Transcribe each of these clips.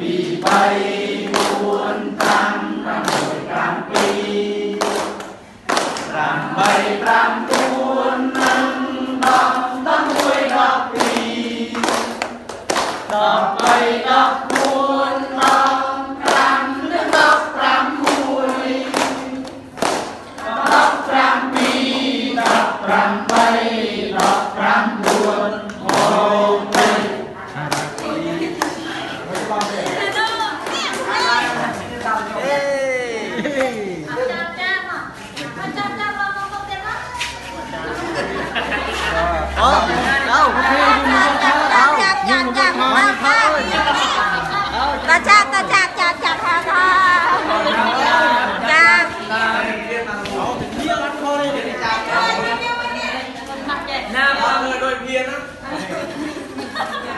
bị bay muôn tam tam hồi tam pi tam bay tam tuôn năng tam tam hồi đắc pi tam bay đắc không có nhưng thôi. ta cha ta cha cha cha cha cha cha Mặt vậy.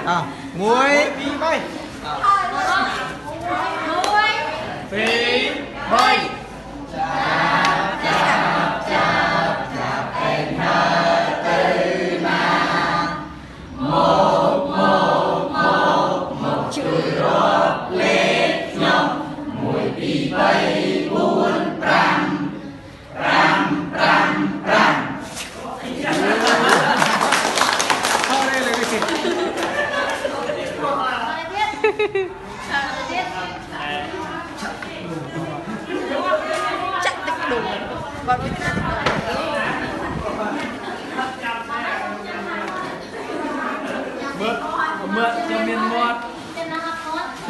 À, muối. Muối. Mượn mượn cho miền ngọt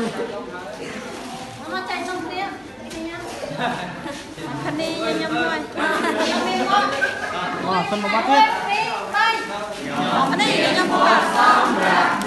មកចែកជុំគ្នាគ្នាញ៉ាំគ្នាញ៉ាំមួយមានមកមកសិនមកបាត់ទៀត2 3អត់នេះញ៉ាំមកសម្រាប់